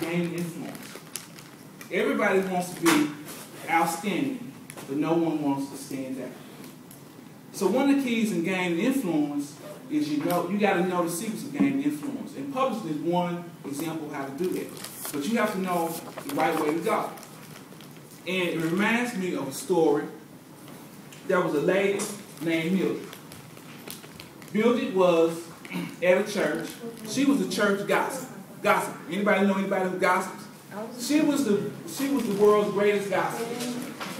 gaining influence. Everybody wants to be outstanding, but no one wants to stand out. So one of the keys in gaining influence is you know you got to know the secrets of gaining influence. And publishing is one example how to do that. But you have to know the right way to go. And it reminds me of a story. There was a lady named Mildred. Mildred was at a church. She was a church gossip. Gossip. Anybody know anybody who gossips? She was the she was the world's greatest gossip.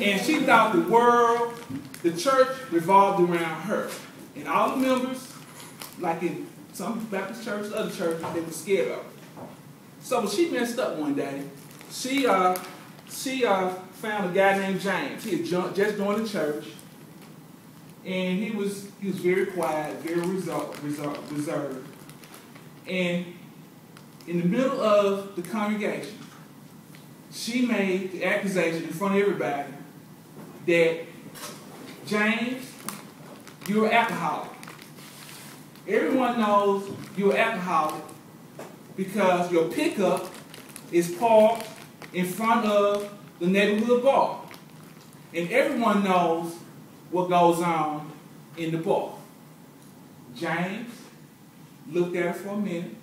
And she thought the world, the church revolved around her. And all the members, like in some Baptist churches, other churches, they were scared of her. So when she messed up one day, she uh she uh found a guy named James. He had just joined the church, and he was he was very quiet, very reserved, reserved. And in the middle of the congregation, she made the accusation in front of everybody that James, you're an alcoholic. Everyone knows you're an alcoholic because your pickup is parked in front of the neighborhood bar. And everyone knows what goes on in the bar. James looked at her for a minute,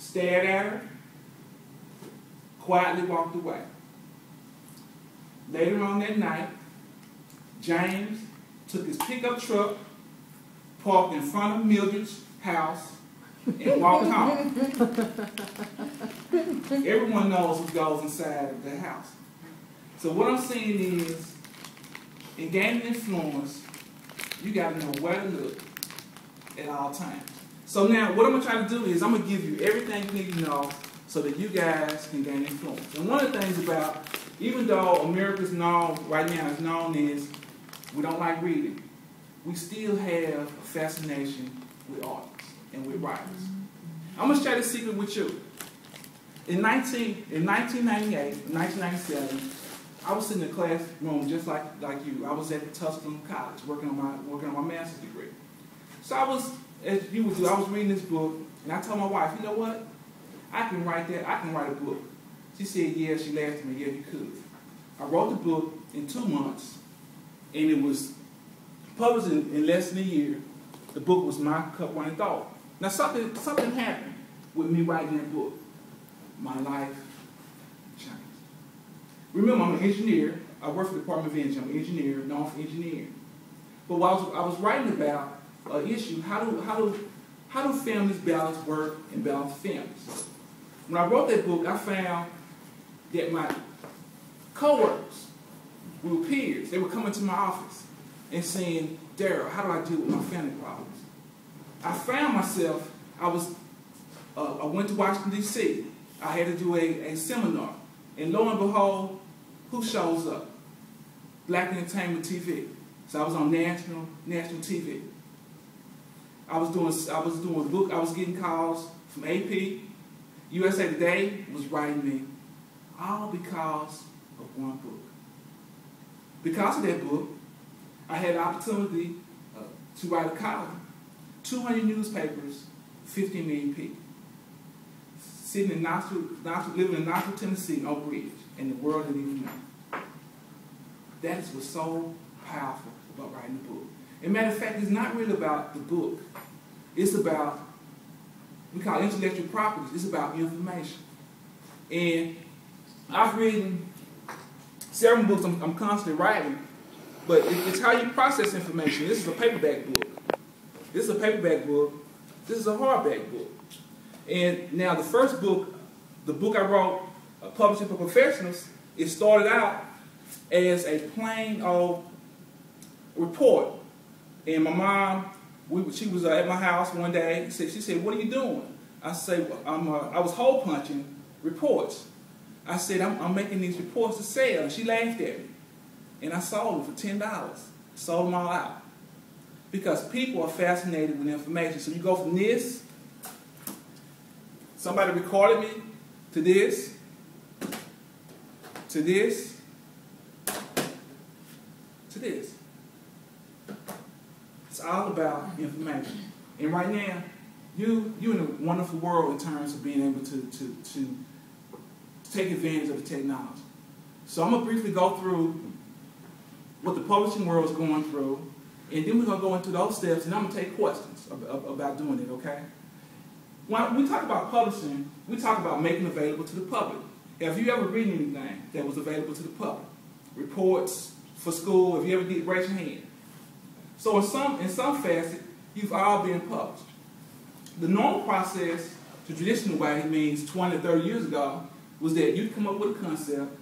stared at her, quietly walked away. Later on that night, James took his pickup truck, parked in front of Mildred's house, and walked home. Everyone knows what goes inside of the house. So what I'm saying is, in gaining influence, you got to know where to look at all times. So now, what I'm going to try to do is I'm going to give you everything you need to know so that you guys can gain influence. And one of the things about, even though America's known, right now is known as we don't like reading, we still have a fascination with art and with writers. I'm going to share the secret with you. In, 19, in 1998, 1997, I was sitting in the classroom just like, like you. I was at Tusculum College working on my working on my master's degree. So I was, as you would do, I was reading this book, and I told my wife, you know what? I can write that. I can write a book. She said, yeah. She laughed at me. Yeah, you could. I wrote the book in two months, and it was published in, in less than a year. The book was My Cup Runneth Over. Now something something happened with me writing that book. My life changed. Remember, I'm an engineer. I work for the Department of Energy. I'm an engineer, known for engineering. But while I was, I was writing about an issue, how do how do how do families balance work and balance families? When I wrote that book, I found that my coworkers, we were peers, they were coming to my office and saying, Daryl, how do I deal with my family problems? I found myself, I was, uh, I went to Washington, D.C. I had to do a, a seminar. And lo and behold, who shows up? Black Entertainment TV. So I was on national national TV. I was doing I was doing book. I was getting calls from AP, USA Today was writing me, all because of one book. Because of that book, I had the opportunity uh, to write a column. 200 newspapers, 15 million people. Sitting in Knoxville, Knoxville, living in Knoxville, Tennessee, Oak Ridge, and the world didn't even know. That is what's so powerful about writing a book. And matter of fact, it's not really about the book. It's about we call intellectual properties. It's about information. And I've written several books I'm, I'm constantly writing, but it, it's how you process information. This is a paperback book. This is a paperback book. This is a hardback book. And now the first book, the book I wrote, uh, Publishing for Professionals, it started out as a plain old report. And my mom we, she was uh, at my house one day. She said, she said, what are you doing? I said, well, I'm, uh, I was hole punching reports. I said, I'm, I'm, making these reports to sell. And she laughed at me. And I sold them for $10. Sold them all out. Because people are fascinated with information. So you go from this, somebody recorded me, to this, to this, to this. It's all about information. And right now, you you're in a wonderful world in terms of being able to to to take advantage of the technology. So I'm gonna briefly go through what the publishing world is going through, and then we're gonna go into those steps, and I'm gonna take questions ab- ab- about doing it, okay? When we talk about publishing, we talk about making available to the public. Have you ever read anything that was available to the public? Reports for school, if you ever did, raise your hand. So in some, in some facet, you've all been published. The normal process, the traditional way, means 20 to 30 years ago, was that you'd come up with a concept,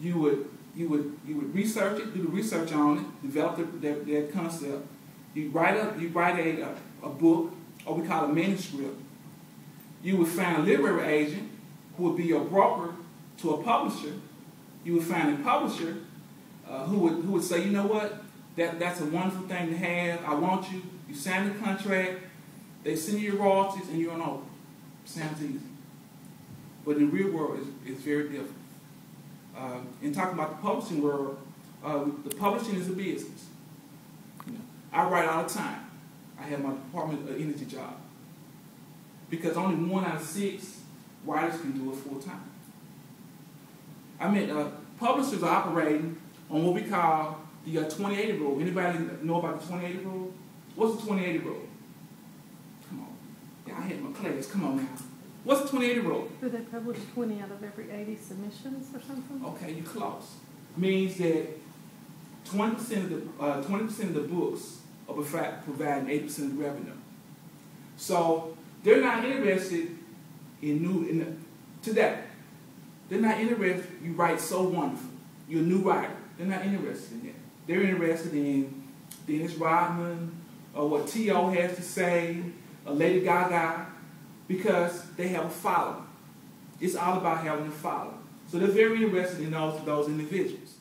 you would, you would, you would research it, do the research on it, develop the, that, that concept, you write a, you write a, a, book, or we call it a manuscript. You would find a literary agent who would be your broker to a publisher. You would find a publisher uh, who would who would say, you know what, that that's a wonderful thing to have. I want you. You sign the contract. They send you your royalties, and you're on over. Sounds easy, but in the real world, it's, it's very different. Uh, in talking about the publishing world, uh, the publishing is a business. You know, I write all the time. I have my Department of Energy job. Because only one out of six writers can do it full time. I mean, uh, publishers are operating on what we call the uh, 2080 rule. Anybody know about the 2080 rule? What's the 2080 rule? Come on. Yeah, I had my class. Come on now. What's the 2080 rule? Do they publish twenty out of every eighty submissions or something? Okay, you're close. Means that 20% of the uh, 20% of the books are provi- providing 80% of the revenue. So they're not interested in new in the, today. They're not interested. You write so wonderful. You're a new writer. They're not interested in that. They're interested in Dennis Rodman or what T.O. has to say, or Lady Gaga, because they have a following. It's all about having a following. So they're very interested in those, those individuals.